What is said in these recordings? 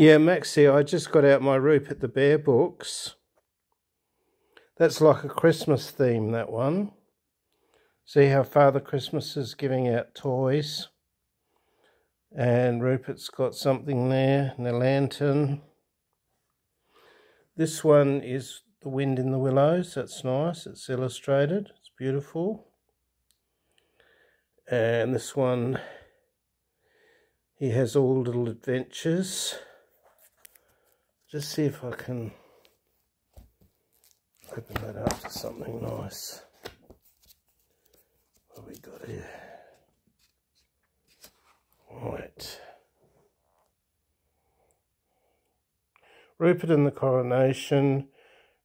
Yeah, Maxie, I just got out my Rupert the Bear books. That's like a Christmas theme, that one. See how Father Christmas is giving out toys. And Rupert's got something there, and a lantern. This one is The Wind in the Willows. That's nice. It's illustrated. It's beautiful. And this one, he has all little adventures. Just see if I can open that up to something nice. What we got here? Right. Rupert and the Coronation,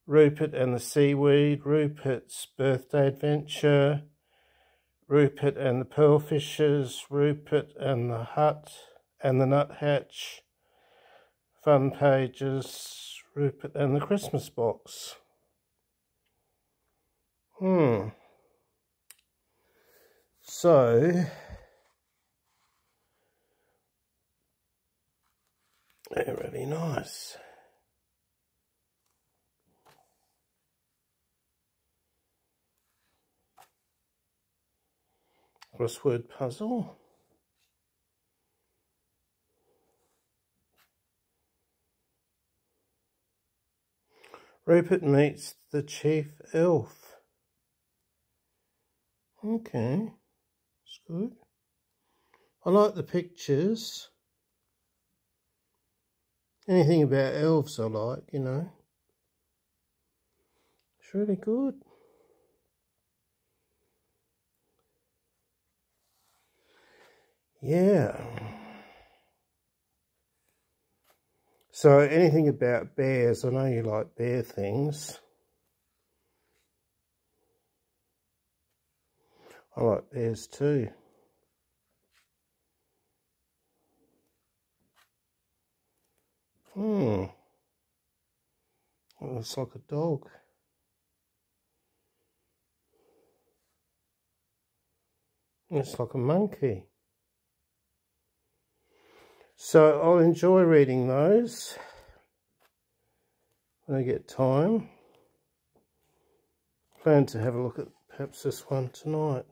Rupert and the Seaweed, Rupert's Birthday Adventure, Rupert and the Pearlfishers, Rupert and the Hut and the Nuthatch, Fun Pages, Rupert and the Christmas Box. Hmm. So, they're really nice. Crossword puzzle. Rupert meets the chief elf. Okay, it's good. I like the pictures. Anything about elves I like, you know. It's really good. Yeah. So anything about bears, I know you like bear things. I like bears too. Hmm. It looks like a dog. It's like a monkey. So I'll enjoy reading those when I get time. Plan to have a look at perhaps this one tonight.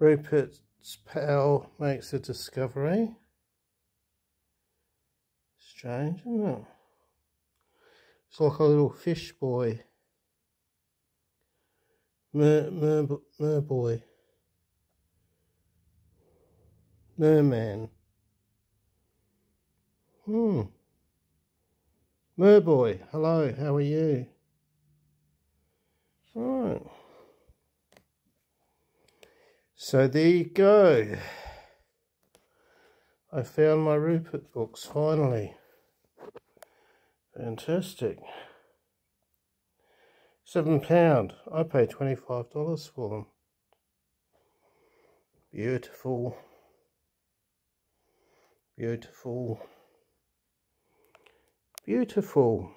Rupert's pal makes a discovery. Strange, isn't it? It's like a little fish boy. Mer, mer, mer boy. Merman. Hmm. Merboy, hello, how are you? Right. So there you go. I found my Rupert books finally. Fantastic. Seven pound. I paid twenty-five dollars for them. Beautiful. Beautiful. Beautiful.